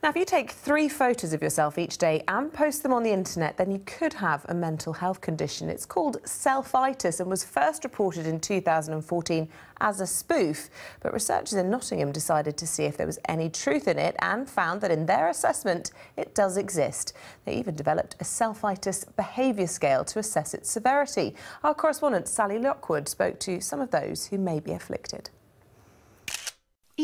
Now, if you take three photos of yourself each day and post them on the internet, then you could have a mental health condition. It's called selfitis and was first reported in 2014 as a spoof. But researchers in Nottingham decided to see if there was any truth in it and found that in their assessment, it does exist. They even developed a selfitis behaviour scale to assess its severity. Our correspondent Sally Lockwood spoke to some of those who may be afflicted.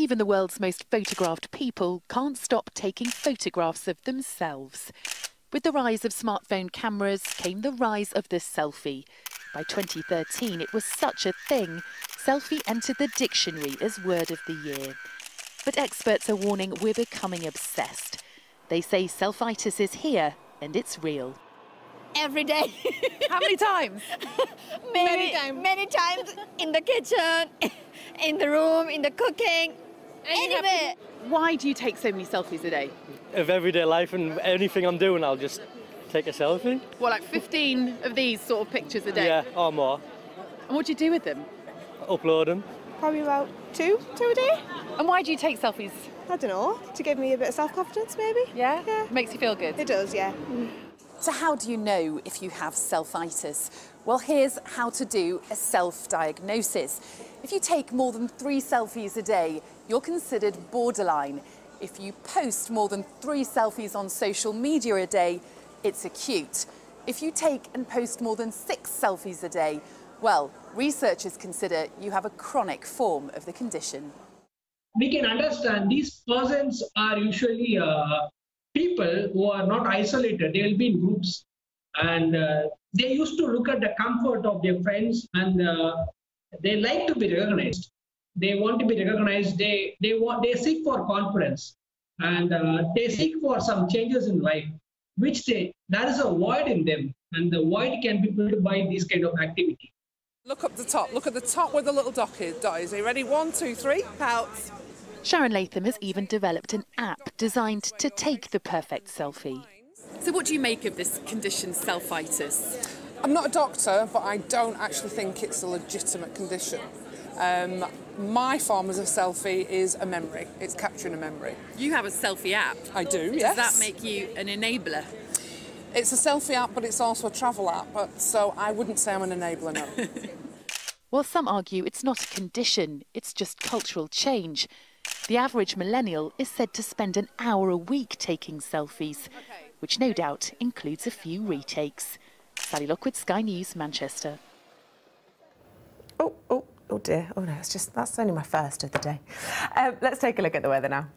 Even the world's most photographed people can't stop taking photographs of themselves. With the rise of smartphone cameras came the rise of the selfie. By 2013, it was such a thing. Selfie entered the dictionary as word of the year. But experts are warning we're becoming obsessed. They say selfitis is here and it's real. Every day. How many times? many, many times. Many times in the kitchen, in the room, in the cooking, anywhere. Why do you take so many selfies a day? Of everyday life and anything I'm doing, I'll just take a selfie. Well, like 15 of these sort of pictures a day? Yeah, or more. And what do you do with them? Upload them. Probably about two, two a day. And why do you take selfies? I don't know, to give me a bit of self-confidence maybe. Yeah? Yeah. Makes you feel good? It does, yeah. So how do you know if you have selfitis? Well, here's how to do a self-diagnosis. If you take more than three selfies a day, you're considered borderline. If you post more than three selfies on social media a day, it's acute. If you take and post more than six selfies a day, well, researchers consider you have a chronic form of the condition. We can understand these persons are usually uh, people who are not isolated. They will be in groups. And uh, they used to look at the comfort of their friends and uh, they like to be recognized. They want to be recognized. They, they, want, they seek for confidence and uh, they seek for some changes in life, which they, there is a void in them. And the void can be filled by this kind of activity. Look up the top. Look at the top where the little dot is. Are you ready? One, two, three. Out. Sharon Latham has even developed an app designed to take the perfect selfie. So what do you make of this condition, selfitis? I'm not a doctor, but I don't actually think it's a legitimate condition. Um, my form of a selfie is a memory. It's capturing a memory. You have a selfie app. I do, yes. Does that make you an enabler? It's a selfie app, but it's also a travel app. But, so I wouldn't say I'm an enabler, no. Well, some argue it's not a condition, it's just cultural change. The average millennial is said to spend an hour a week taking selfies, which no doubt includes a few retakes. Sally Lockwood, Sky News, Manchester. Oh, oh, oh dear. Oh no, it's just, that's only my first of the day. Um, let's take a look at the weather now.